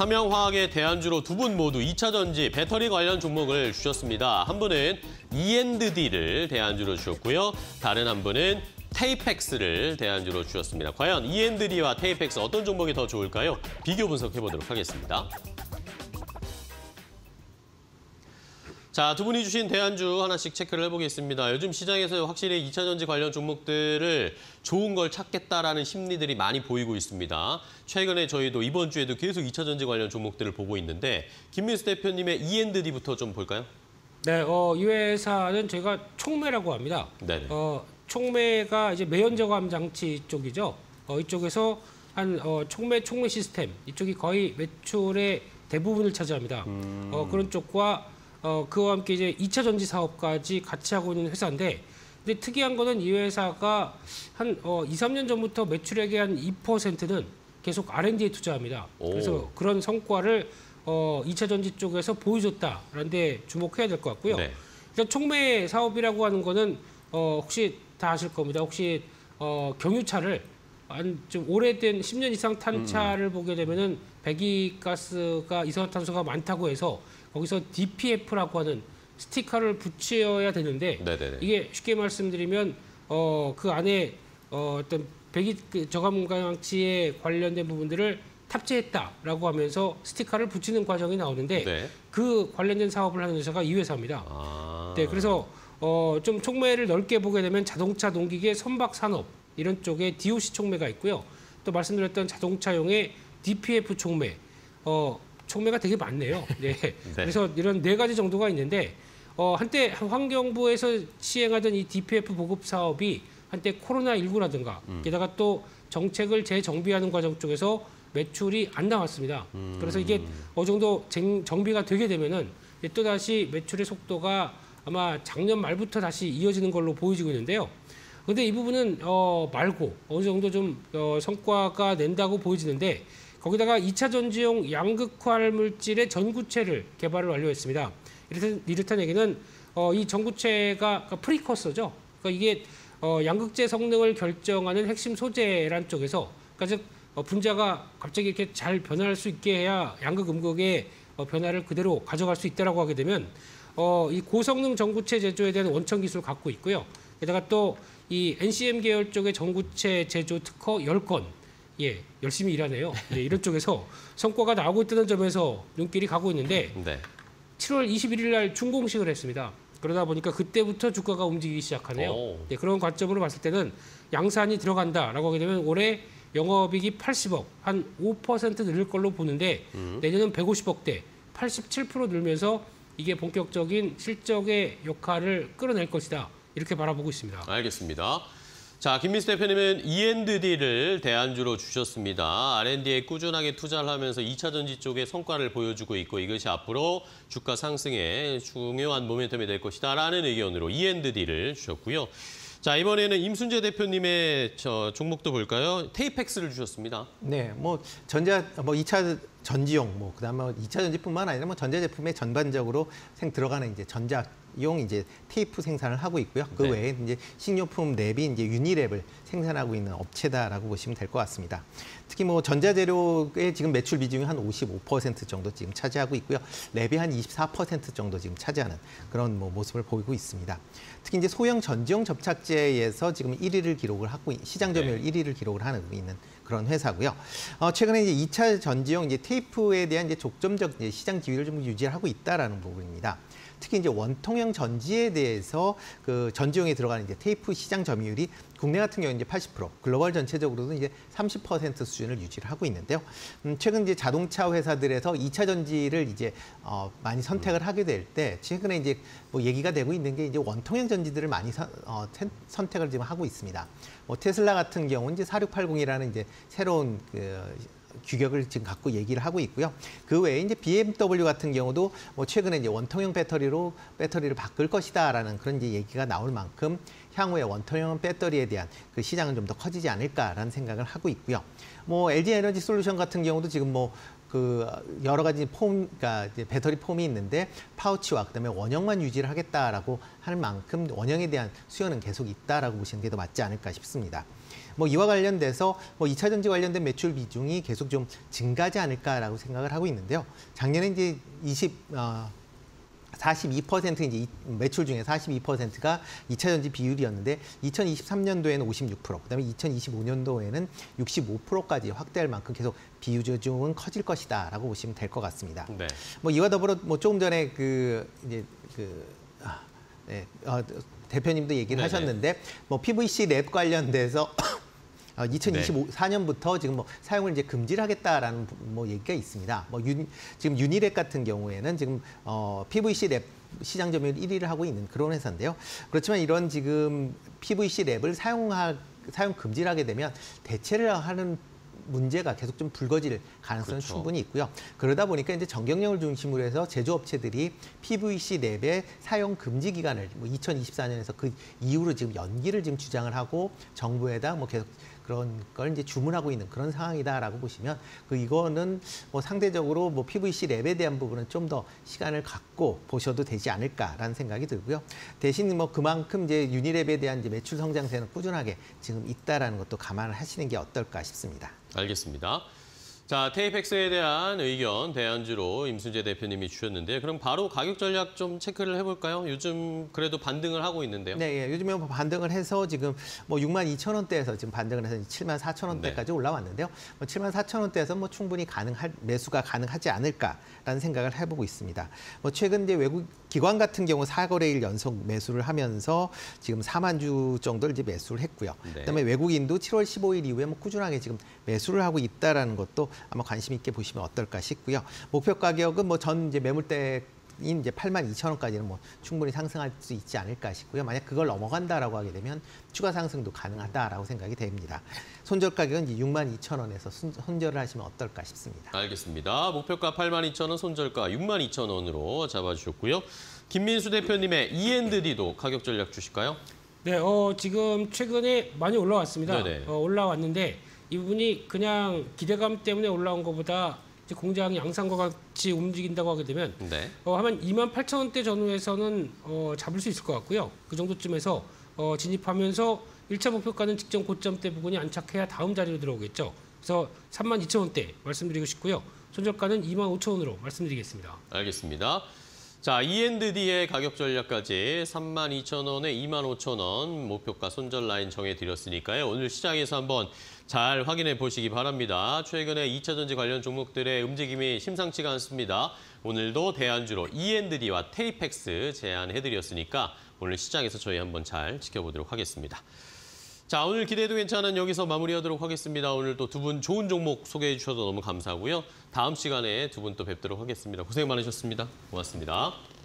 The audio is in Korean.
삼양화학의 대안주로 두 분 모두 2차 전지 배터리 관련 종목을 주셨습니다. 한 분은 E&D를 대안주로 주셨고요. 다른 한 분은 테이펙스를 대안주로 주셨습니다. 과연 E&D와 테이펙스 어떤 종목이 더 좋을까요? 비교 분석해 보도록 하겠습니다. 자, 두 분이 주신 대안주 하나씩 체크를 해보겠습니다. 요즘 시장에서 확실히 2차 전지 관련 종목들을 좋은 걸 찾겠다라는 심리들이 많이 보이고 있습니다. 최근에 저희도 이번 주에도 계속 2차 전지 관련 종목들을 보고 있는데 김민수 대표님의 E&D부터 좀 볼까요? 네, 어, 이 회사는 저희가 총매라고 합니다. 네네. 어, 총매가 이제 매연 저감 장치 쪽이죠. 어, 이쪽에서 한 어, 총매 총매 시스템 이쪽이 거의 매출의 대부분을 차지합니다. 음. 어, 그런 쪽과 어, 그와 함께 이제 2차 전지 사업까지 같이 하고 있는 회사인데 근데 특이한 거는 이 회사가 한 어, 2, 3년 전부터 매출액의 한 2%는 계속 R&D에 투자합니다. 오. 그래서 그런 성과를 어, 2차 전지 쪽에서 보여줬다라는 데 주목해야 될 것 같고요. 네. 일단 총매 사업이라고 하는 거는 어, 혹시 다 아실 겁니다. 혹시 어, 경유차를 한 좀 오래된 10년 이상 탄 차를 보게 되면은 배기가스가 이산화탄소가 많다고 해서 거기서 DPF라고 하는 스티커를 붙여야 되는데 네네네. 이게 쉽게 말씀드리면 어, 그 안에 어, 어떤 배기 그 저감 장치에 관련된 부분들을 탑재했다라고 하면서 스티커를 붙이는 과정이 나오는데 네. 그 관련된 사업을 하는 회사가 이 회사입니다. 아. 네, 그래서 어, 좀 총매를 넓게 보게 되면 자동차, 농기계, 선박 산업 이런 쪽에 DOC 총매가 있고요. 또 말씀드렸던 자동차용의 DPF 총매, 어, 총매가 되게 많네요. 네. 그래서 이런 네 가지 정도가 있는데 어, 한때 환경부에서 시행하던 이 DPF 보급 사업이 한때 코로나 19라든가 게다가 또 정책을 재정비하는 과정 쪽에서 매출이 안 나왔습니다. 그래서 이게 어느 정도 쟁- 정비가 되게 되면은 또 다시 매출의 속도가 아마 작년 말부터 다시 이어지는 걸로 보여지고 있는데요. 근데 이 부분은 어 말고 어느 정도 좀 어, 성과가 낸다고 보여지는데 거기다가 2차 전지용 양극활 물질의 전구체를 개발을 완료했습니다. 이렇듯, 이렇다는 얘기는 어, 이 전구체가 그러니까 프리커서죠. 그러니까 이게 어, 양극재 성능을 결정하는 핵심 소재란 쪽에서 그러니까 즉 어, 분자가 갑자기 이렇게 잘 변할 수 있게 해야 양극 음극의 어, 변화를 그대로 가져갈 수 있다라고 하게 되면 어, 이 고성능 전구체 제조에 대한 원천 기술을 갖고 있고요. 게다가 또 이 NCM 계열 쪽의 전구체 제조 특허 10건 예, 열심히 일하네요. 네, 이런 쪽에서 성과가 나오고 있다는 점에서 눈길이 가고 있는데 네. 7월 21일 날 준공식을 했습니다. 그러다 보니까 그때부터 주가가 움직이기 시작하네요. 오. 네, 그런 관점으로 봤을 때는 양산이 들어간다라고 하게 되면 올해 영업이익이 80억, 한 5% 늘릴 걸로 보는데 내년은 150억대, 87% 늘면서 이게 본격적인 실적의 역할을 끌어낼 것이다. 이렇게 바라보고 있습니다. 알겠습니다. 자, 김민수 대표님은 E&D를 대안주로 주셨습니다. R&D에 꾸준하게 투자를 하면서 2차 전지 쪽에 성과를 보여주고 있고 이것이 앞으로 주가 상승에 중요한 모멘텀이 될 것이다라는 의견으로 E&D를 주셨고요. 자, 이번에는 임순재 대표님의 저 종목도 볼까요? 테이펙스를 주셨습니다. 네, 뭐 전자 뭐 2차 전지용 뭐 그다음에 2차 전지뿐만 아니라 뭐 전자 제품에 전반적으로 생 들어가는 이제 전자 용 이제 테이프 생산을 하고 있고요. 그 네. 외에 이제 식료품 랩이 이제 유니랩을 생산하고 있는 업체다라고 보시면 될 것 같습니다. 특히 뭐 전자재료의 지금 매출 비중이 한 55% 정도 지금 차지하고 있고요. 랩이 한 24% 정도 지금 차지하는 그런 뭐 모습을 보이고 있습니다. 특히 이제 소형 전지용 접착제에서 지금 1위를 기록을 하고 있- 시장 점유율 1위를 기록을 하고 있는 그런 회사고요. 어, 최근에 이제 2차 전지용 이제 테이프에 대한 이제 족점적 이제 시장 지위를 좀 유지하고 있다라는 부분입니다. 특히 이제 원통형 전지에 대해서 그 전지용에 들어가는 이제 테이프 시장 점유율이 국내 같은 경우는 이제 80%, 글로벌 전체적으로는 이제 30% 수준을 유지를 하고 있는데요. 음, 최근 이제 자동차 회사들에서 2차 전지를 이제 어, 많이 선택을 하게 될 때 최근에 이제 뭐 얘기가 되고 있는 게 이제 원통형 전지들을 많이 선, 어, 텐- 선택을 지금 하고 있습니다. 뭐 테슬라 같은 경우는 이제 4680이라는 이제 새로운 그 규격을 지금 갖고 얘기를 하고 있고요. 그 외에 이제 BMW 같은 경우도 뭐 최근에 이제 원통형 배터리로 배터리를 바꿀 것이다라는 그런 이제 얘기가 나올 만큼 향후에 원통형 배터리에 대한 그 시장은 좀 더 커지지 않을까라는 생각을 하고 있고요. 뭐 LG 에너지 솔루션 같은 경우도 지금 뭐그 여러 가지 폼, 그러니까 배터리 폼이 있는데 파우치와 그다음에 원형만 유지를 하겠다라고 하는 만큼 원형에 대한 수요는 계속 있다라고 보시는 게 더 맞지 않을까 싶습니다. 뭐 이와 관련돼서 뭐 2차 전지 관련된 매출 비중이 계속 좀 증가하지 않을까라고 생각을 하고 있는데요. 작년에 이제 20 어, 42% 이제 이 매출 중에 42%가 2차 전지 비율이었는데 2023년도에는 56%, 그다음에 2025년도에는 65%까지 확대할 만큼 계속 비중은 커질 것이다라고 보시면 될 것 같습니다. 네. 뭐 이와 더불어 뭐 조금 전에 그 이제 그 아, 네, 어, 대표님도 얘기를 네네. 하셨는데 뭐 PVC 랩 관련돼서 어, 네. 2024년부터 지금 뭐 사용을 이제 금지를 하겠다라는 부- 뭐 얘기가 있습니다. 뭐 윤, 지금 유니랩 같은 경우에는 지금 어, PVC 랩 시장 점유율 1위를 하고 있는 그런 회사인데요. 그렇지만 이런 지금 PVC 랩을 사용하 사용 금지를 하게 되면 대체를 하는 문제가 계속 좀 불거질 가능성은 그렇죠. 충분히 있고요. 그러다 보니까 이제 전경련을 중심으로 해서 제조업체들이 PVC 랩의 사용 금지 기간을 뭐 2024년에서 그 이후로 지금 연기를 지금 주장을 하고 정부에다 뭐 계속 그런 걸 이제 주문하고 있는 그런 상황이다라고 보시면 그 이거는 뭐 상대적으로 뭐 PVC 랩에 대한 부분은 좀 더 시간을 갖고 보셔도 되지 않을까라는 생각이 들고요. 대신 뭐 그만큼 이제 유니랩에 대한 이제 매출 성장세는 꾸준하게 지금 있다라는 것도 감안을 하시는 게 어떨까 싶습니다. 알겠습니다. 자, 테이펙스에 대한 의견 대안주로 임순재 대표님이 주셨는데 그럼 바로 가격 전략 좀 체크를 해볼까요? 요즘 그래도 반등을 하고 있는데요. 네, 예. 요즘에 뭐 반등을 해서 지금 뭐 6만 2천 원대에서 지금 반등을 해서 7만 4천 원대까지 올라왔는데요. 뭐 7만 4천 원대에서 뭐 충분히 가능할 매수가 가능하지 않을까라는 생각을 해보고 있습니다. 뭐 최근 이제 외국 기관 같은 경우 4거래일 연속 매수를 하면서 지금 4만 주 정도를 이제 매수를 했고요. 네. 그다음에 외국인도 7월 15일 이후에 뭐 꾸준하게 지금 매수를 하고 있다라는 것도 아마 관심 있게 보시면 어떨까 싶고요. 목표 가격은 뭐 전 이제 매물대 인 이제 8만 2천 원까지는 뭐 충분히 상승할 수 있지 않을까 싶고요. 만약 그걸 넘어간다라고 하게 되면 추가 상승도 가능하다라고 생각이 됩니다. 손절 가격은 이제 6만 2천 원에서 순- 손절을 하시면 어떨까 싶습니다. 알겠습니다. 목표가 82,000원, 손절가 62,000원으로 잡아주셨고요. 김민수 대표님의 E&D도 가격 전략 주실까요? 네, 어, 지금 최근에 많이 올라왔습니다. 어, 올라왔는데 이 부분이 그냥 기대감 때문에 올라온 것보다 공장이 양상과 같이 움직인다고 하게 되면 네. 어, 하면 2만 8천 원대 전후에서는 어, 잡을 수 있을 것 같고요. 그 정도쯤에서 어, 진입하면서 1차 목표가는 직전 고점대 부분이 안착해야 다음 자리로 들어오겠죠. 그래서 3만 2천 원대 말씀드리고 싶고요. 손절가는 2만 5천 원으로 말씀드리겠습니다. 알겠습니다. 자, E&D의 가격 전략까지 32,000원에 25,000원 목표가 손절 라인 정해드렸으니까요. 오늘 시장에서 한번 잘 확인해 보시기 바랍니다. 최근에 2차 전지 관련 종목들의 움직임이 심상치가 않습니다. 오늘도 대안주로 E&D와 테이펙스 제안해드렸으니까 오늘 시장에서 저희 한번 잘 지켜보도록 하겠습니다. 자, 오늘 기대도 괜찮은 여기서 마무리하도록 하겠습니다. 오늘 또 두 분 좋은 종목 소개해 주셔서 너무 감사하고요. 다음 시간에 두 분 또 뵙도록 하겠습니다. 고생 많으셨습니다. 고맙습니다.